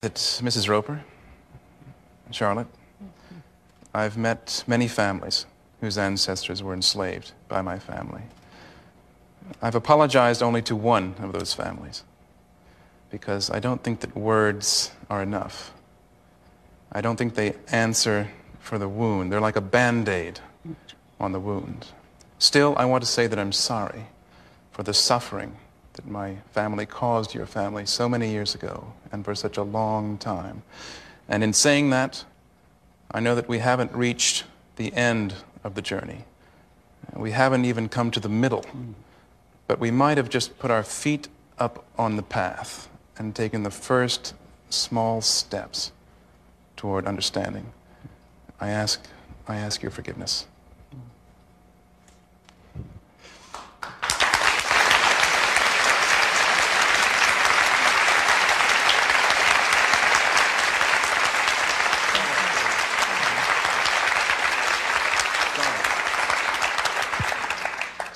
that Mrs. Roper, Charlotte, I've met many families whose ancestors were enslaved by my family. I've apologized only to one of those families because I don't think that words are enough. I don't think they answer for the wound. They're like a band aid on the wound. Still, I want to say that I'm sorry for the suffering that my family caused your family so many years ago and for such a long time. And in saying that, I know that we haven't reached the end of the journey. We haven't even come to the middle, but we might have just put our feet up on the path and taken the first small steps toward understanding. I ask, I ask your forgiveness.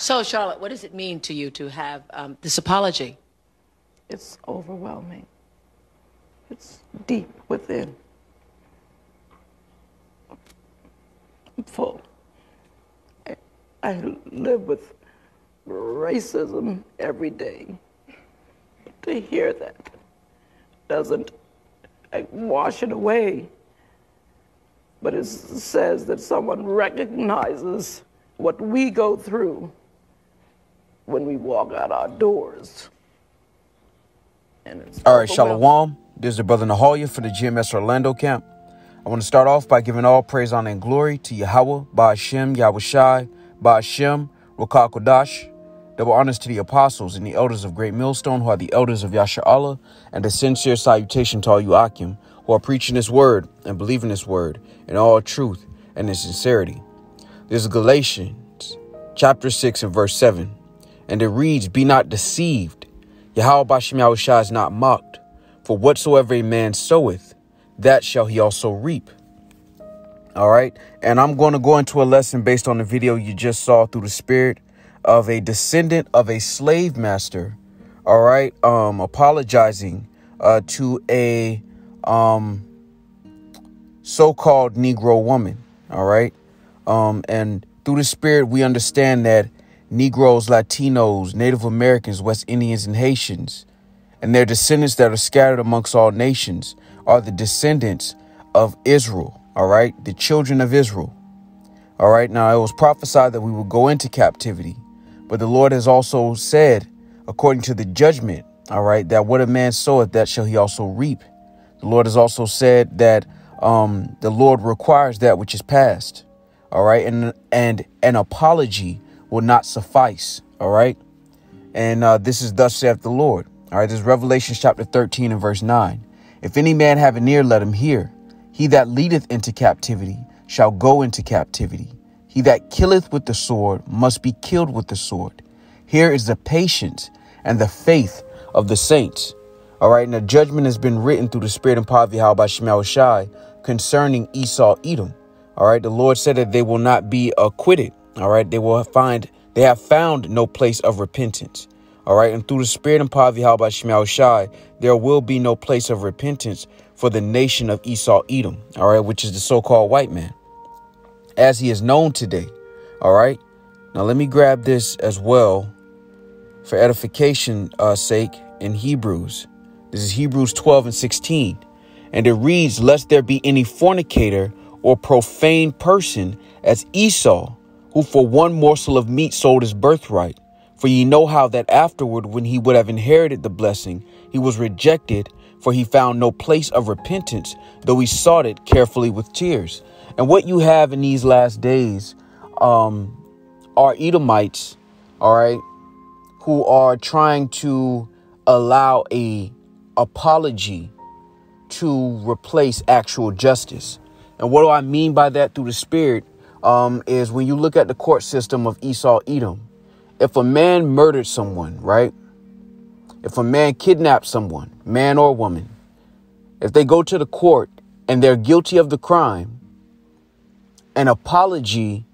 So, Charlotte, what does it mean to you to have um, this apology? It's overwhelming. It's deep within. I'm full. I, I live with racism every day. To hear that doesn't I wash it away, but it says that someone recognizes what we go through when we walk out our doors. And it's All right. Shalom. This is the brother Nahalia for the GMS Orlando camp. I want to start off by giving all praise, honor, and glory to Yahweh, Ba'ashem, Yahushai, Ba'ashem, Kodash. Double honors to the apostles and the elders of Great Millstone, who are the elders of Yasha Allah, and a sincere salutation to all you Akim, who are preaching this word and believing this word in all truth and in sincerity. This is Galatians chapter 6 and verse 7. And it reads, Be not deceived. Yahweh is not mocked. For whatsoever a man soweth, that shall he also reap. All right. And I'm going to go into a lesson based on the video you just saw through the spirit of a descendant of a slave master. All right. Um, apologizing uh, to a um, so-called Negro woman. All right. Um, and through the spirit, we understand that Negroes, Latinos, Native Americans, West Indians, and Haitians, and their descendants that are scattered amongst all nations are the descendants of Israel. All right. The children of Israel. All right. Now, it was prophesied that we would go into captivity, but the Lord has also said, according to the judgment, all right, that what a man soweth, that shall he also reap. The Lord has also said that um, the Lord requires that which is past. All right. And, and an apology will not suffice. All right. And uh, this is thus saith the Lord. All right. This is Revelation chapter 13 and verse 9. If any man have an ear, let him hear. He that leadeth into captivity shall go into captivity. He that killeth with the sword must be killed with the sword. Here is the patience and the faith of the saints. All right. The judgment has been written through the spirit and power of Yahweh by Shemal Shai concerning Esau, Edom. All right. The Lord said that they will not be acquitted. All right. They will find, they have found no place of repentance. All right. And through the spirit and of Yahweh by Shemal Shai, there will be no place of repentance for the nation of Esau, Edom. All right. Which is the so called white man as he is known today. All right. Now let me grab this as well for edification uh, sake in Hebrews. This is Hebrews 12 and 16. And it reads, Lest there be any fornicator or profane person as Esau, who for one morsel of meat sold his birthright. For ye know how that afterward, when he would have inherited the blessing, he was rejected, for he found no place of repentance, though he sought it carefully with tears. And what you have in these last days um, are Edomites, all right, who are trying to allow a apology to replace actual justice. And what do I mean by that through the spirit? Um, is when you look at the court system of Esau Edom, if a man murdered someone, right? If a man kidnapped someone, man or woman, if they go to the court and they're guilty of the crime, an apology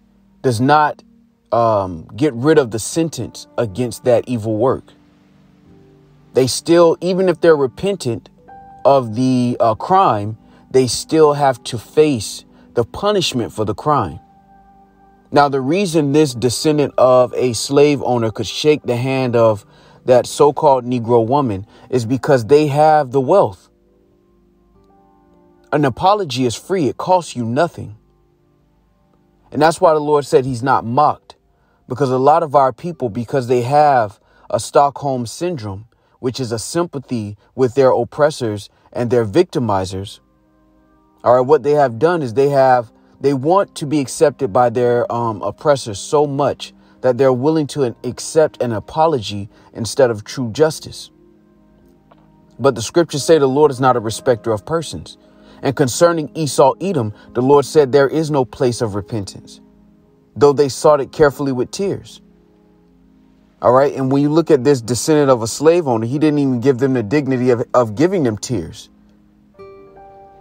does not um, get rid of the sentence against that evil work. They still, even if they're repentant of the uh, crime, they still have to face the punishment for the crime. Now, the reason this descendant of a slave owner could shake the hand of that so called Negro woman is because they have the wealth. An apology is free, it costs you nothing. And that's why the Lord said he's not mocked. Because a lot of our people, because they have a Stockholm syndrome, which is a sympathy with their oppressors and their victimizers, all right, what they have done is they have they want to be accepted by their um, oppressors so much that they're willing to accept an apology instead of true justice. But the scriptures say the Lord is not a respecter of persons. And concerning Esau Edom, the Lord said there is no place of repentance, though they sought it carefully with tears. All right. And when you look at this descendant of a slave owner, he didn't even give them the dignity of, of giving them tears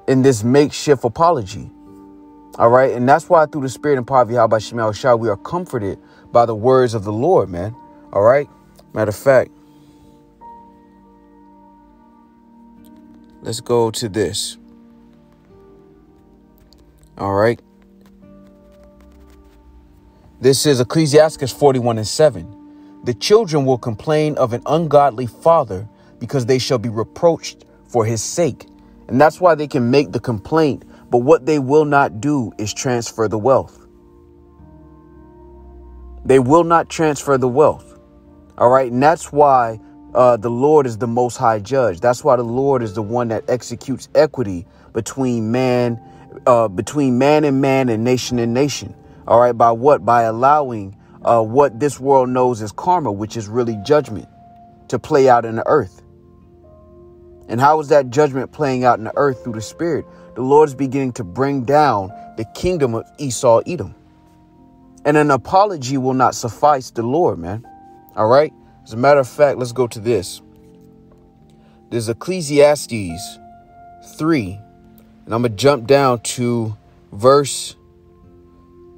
in this makeshift apology. All right. And that's why through the spirit and power of Yahweh Shemal Shah, we are comforted by the words of the Lord, man. All right. Matter of fact, let's go to this. All right. This is Ecclesiastes 41 and 7. The children will complain of an ungodly father because they shall be reproached for his sake. And that's why they can make the complaint, but what they will not do is transfer the wealth. They will not transfer the wealth. All right. And that's why uh, the Lord is the most high judge. That's why the Lord is the one that executes equity between man uh, between man and man and nation and nation. All right, by what? By allowing uh, what this world knows as karma, which is really judgment, to play out in the earth. And how is that judgment playing out in the earth through the Spirit? The Lord is beginning to bring down the kingdom of Esau, Edom. And an apology will not suffice the Lord, man. All right? As a matter of fact, let's go to this. There's Ecclesiastes 3 and I'm going to jump down to verse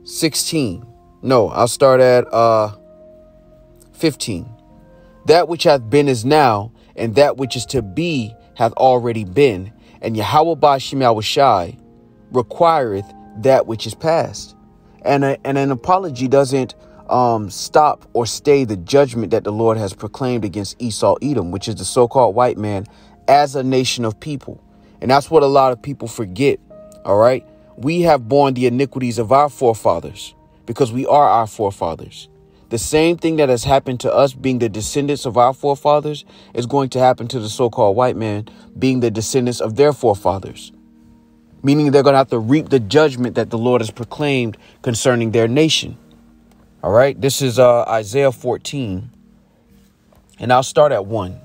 16. No, I'll start at uh 15. That which hath been is now, and that which is to be hath already been, and Yahweh Bashim requireth that which is past. And, a, and an apology doesn't um, stop or stay the judgment that the Lord has proclaimed against Esau Edom, which is the so called white man, as a nation of people. And that's what a lot of people forget. All right. We have borne the iniquities of our forefathers because we are our forefathers. The same thing that has happened to us being the descendants of our forefathers is going to happen to the so called white man being the descendants of their forefathers. Meaning they're going to have to reap the judgment that the Lord has proclaimed concerning their nation. All right. This is uh, Isaiah 14. And I'll start at 1.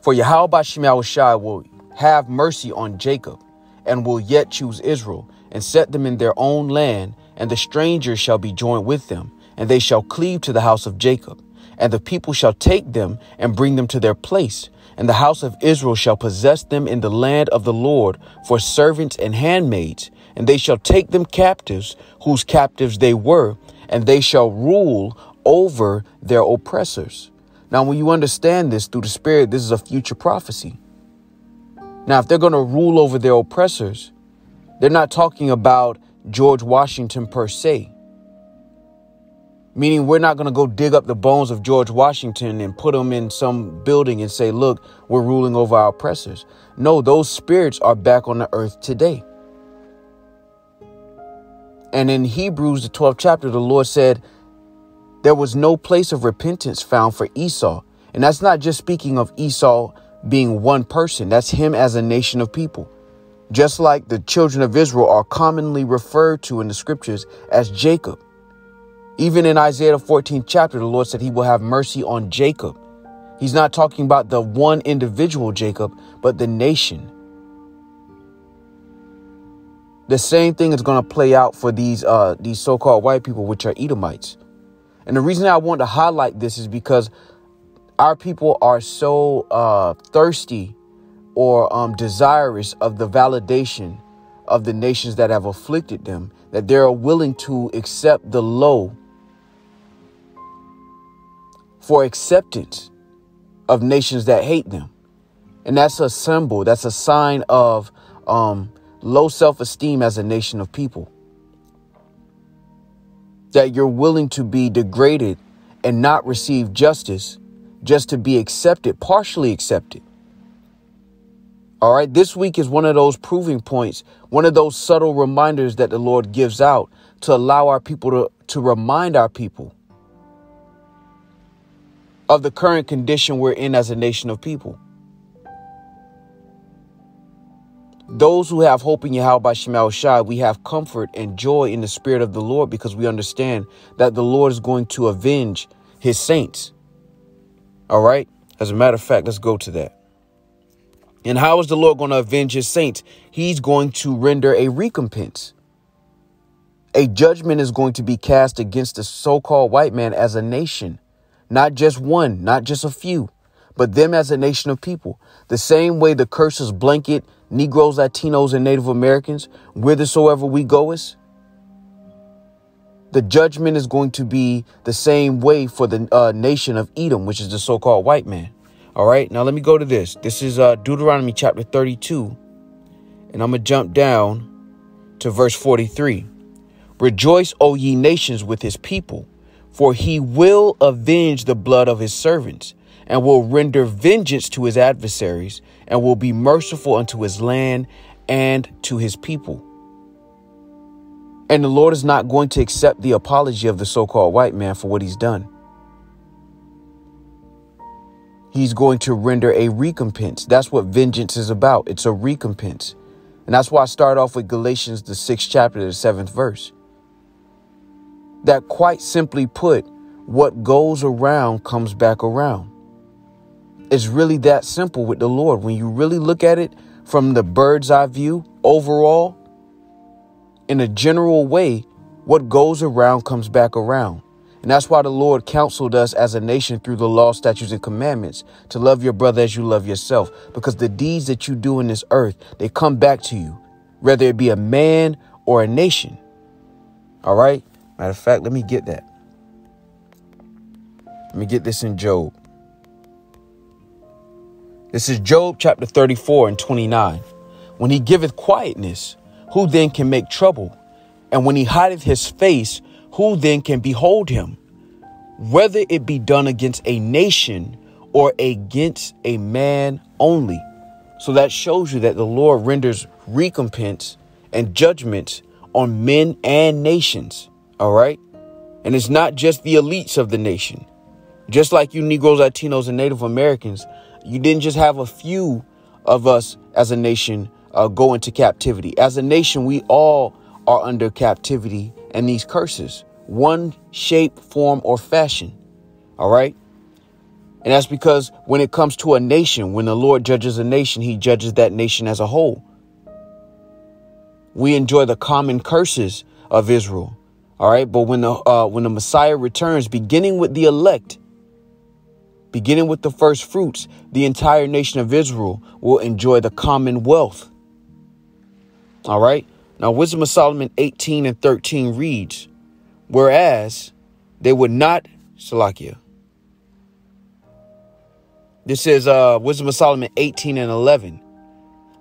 For Yahweh Shai will have mercy on Jacob, and will yet choose Israel, and set them in their own land, and the strangers shall be joined with them, and they shall cleave to the house of Jacob. And the people shall take them and bring them to their place, and the house of Israel shall possess them in the land of the Lord for servants and handmaids, and they shall take them captives, whose captives they were, and they shall rule over their oppressors. Now, when you understand this through the Spirit, this is a future prophecy. Now, if they're going to rule over their oppressors, they're not talking about George Washington per se. Meaning, we're not going to go dig up the bones of George Washington and put them in some building and say, look, we're ruling over our oppressors. No, those spirits are back on the earth today. And in Hebrews, the 12th chapter, the Lord said, there was no place of repentance found for Esau. And that's not just speaking of Esau being one person. That's him as a nation of people. Just like the children of Israel are commonly referred to in the scriptures as Jacob. Even in Isaiah 14 chapter, the Lord said he will have mercy on Jacob. He's not talking about the one individual Jacob, but the nation. The same thing is going to play out for these uh, these so-called white people, which are Edomites. And the reason I want to highlight this is because our people are so uh, thirsty or um, desirous of the validation of the nations that have afflicted them that they're willing to accept the low for acceptance of nations that hate them. And that's a symbol, that's a sign of um, low self esteem as a nation of people. That you're willing to be degraded and not receive justice just to be accepted, partially accepted. All right, this week is one of those proving points, one of those subtle reminders that the Lord gives out to allow our people to, to remind our people of the current condition we're in as a nation of people. Those who have hope in Yahweh Shemal Shai, we have comfort and joy in the spirit of the Lord because we understand that the Lord is going to avenge his saints. All right? As a matter of fact, let's go to that. And how is the Lord going to avenge his saints? He's going to render a recompense. A judgment is going to be cast against the so called white man as a nation, not just one, not just a few, but them as a nation of people. The same way the curses blanket Negroes, Latinos, and Native Americans, whithersoever we goest, the judgment is going to be the same way for the uh, nation of Edom, which is the so called white man. All right, now let me go to this. This is uh, Deuteronomy chapter 32, and I'm going to jump down to verse 43. Rejoice, O ye nations, with his people, for he will avenge the blood of his servants and will render vengeance to his adversaries and will be merciful unto his land and to his people. And the Lord is not going to accept the apology of the so called white man for what he's done. He's going to render a recompense. That's what vengeance is about. It's a recompense. And that's why I start off with Galatians, the sixth chapter, the seventh verse. That quite simply put, what goes around comes back around. It's really that simple with the Lord. When you really look at it from the bird's eye view, overall, in a general way, what goes around comes back around. And that's why the Lord counseled us as a nation through the law, statutes, and commandments to love your brother as you love yourself. Because the deeds that you do in this earth, they come back to you, whether it be a man or a nation. All right? Matter of fact, let me get that. Let me get this in Job. This is Job chapter 34 and 29. When he giveth quietness, who then can make trouble? And when he hideth his face, who then can behold him? Whether it be done against a nation or against a man only. So that shows you that the Lord renders recompense and judgments on men and nations. All right. And it's not just the elites of the nation. Just like you Negroes, Latinos, and Native Americans, you didn't just have a few of us as a nation uh, go into captivity. As a nation, we all are under captivity and these curses, one shape, form, or fashion. All right. And that's because when it comes to a nation, when the Lord judges a nation, he judges that nation as a whole. We enjoy the common curses of Israel. All right. But when the, uh, when the Messiah returns, beginning with the elect, beginning with the first fruits, the entire nation of Israel will enjoy the commonwealth. All right. Now, Wisdom of Solomon 18 and 13 reads, Whereas they would not, Salakia. This is uh, Wisdom of Solomon 18 and 11.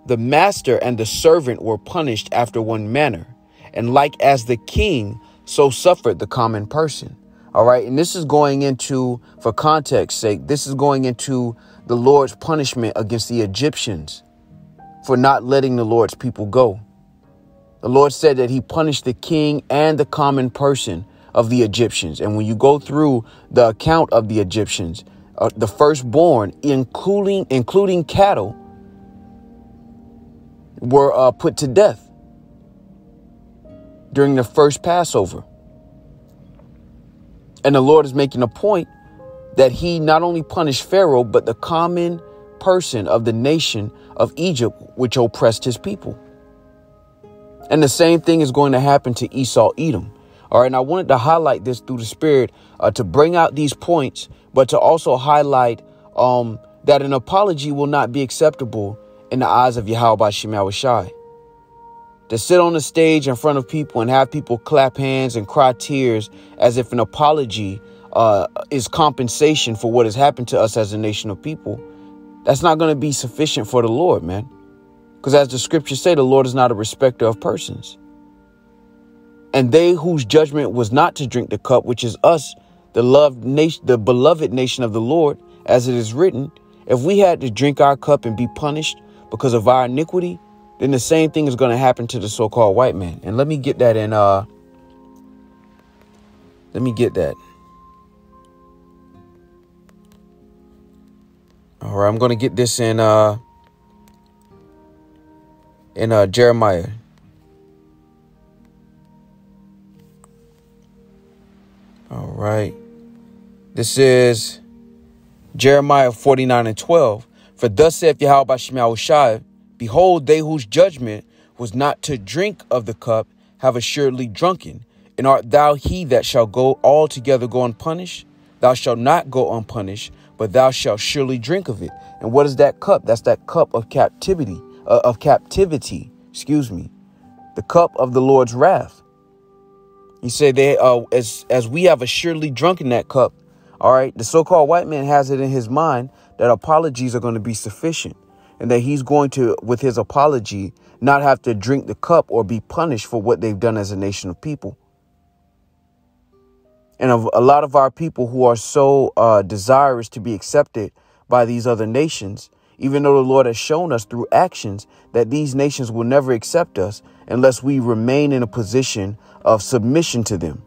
The master and the servant were punished after one manner, and like as the king, so suffered the common person. All right. And this is going into, for context sake, this is going into the Lord's punishment against the Egyptians for not letting the Lord's people go. The Lord said that he punished the king and the common person of the Egyptians. And when you go through the account of the Egyptians, uh, the firstborn, including including cattle, were uh, put to death during the first Passover. And the Lord is making a point that he not only punished Pharaoh, but the common person of the nation of Egypt, which oppressed his people. And the same thing is going to happen to Esau Edom. All right, and I wanted to highlight this through the Spirit uh, to bring out these points, but to also highlight um, that an apology will not be acceptable in the eyes of Yahweh Shemal Shai to sit on the stage in front of people and have people clap hands and cry tears as if an apology uh, is compensation for what has happened to us as a nation of people. That's not going to be sufficient for the Lord, man. Because as the scriptures say, the Lord is not a respecter of persons. And they whose judgment was not to drink the cup, which is us, the loved nation, the beloved nation of the Lord, as it is written, if we had to drink our cup and be punished because of our iniquity, then the same thing is going to happen to the so-called white man. And let me get that in uh let me get that. All right, I'm going to get this in uh in uh Jeremiah. All right. This is Jeremiah 49 and 12. For thus saith Yahweh Shai, Behold, they whose judgment was not to drink of the cup have assuredly drunken. And art thou he that shall go altogether go unpunished? Thou shalt not go unpunished, but thou shalt surely drink of it. And what is that cup? That's that cup of captivity, uh, of captivity, excuse me. The cup of the Lord's wrath. He said they uh, as as we have assuredly drunken that cup, all right, the so-called white man has it in his mind that apologies are going to be sufficient and that he's going to, with his apology, not have to drink the cup or be punished for what they've done as a nation of people. And of a lot of our people who are so uh, desirous to be accepted by these other nations, even though the Lord has shown us through actions that these nations will never accept us unless we remain in a position of submission to them.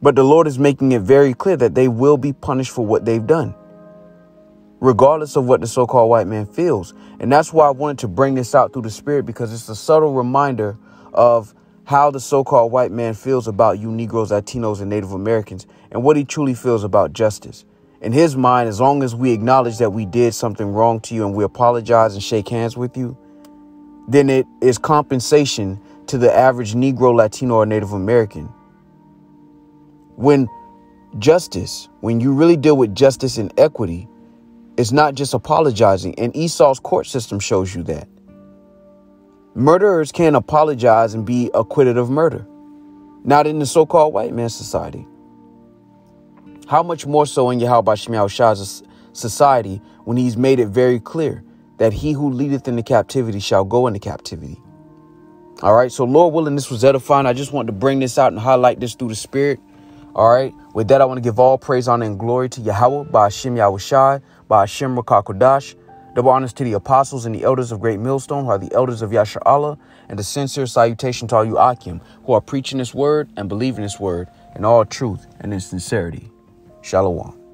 But the Lord is making it very clear that they will be punished for what they've done, regardless of what the so called white man feels. And that's why I wanted to bring this out through the Spirit because it's a subtle reminder of how the so called white man feels about you Negroes, Latinos, and Native Americans and what he truly feels about justice. In his mind, as long as we acknowledge that we did something wrong to you and we apologize and shake hands with you, then it is compensation to the average Negro, Latino, or Native American when justice, when you really deal with justice and equity, it's not just apologizing. And Esau's court system shows you that. Murderers can't apologize and be acquitted of murder. Not in the so called white man society. How much more so in Yahweh Shah's society when he's made it very clear that he who leadeth into captivity shall go into captivity. All right, so Lord willing, this was edifying. I just wanted to bring this out and highlight this through the Spirit. All right. With that, I want to give all praise, honor, and glory to Yahweh, by Hashem Yahushai, by Hashem Rakakodash. Double honors to the apostles and the elders of Great Millstone, who are the elders of Yasha Allah, and a sincere salutation to all you Akim, who are preaching this word and believing this word in all truth and in sincerity. Shalom.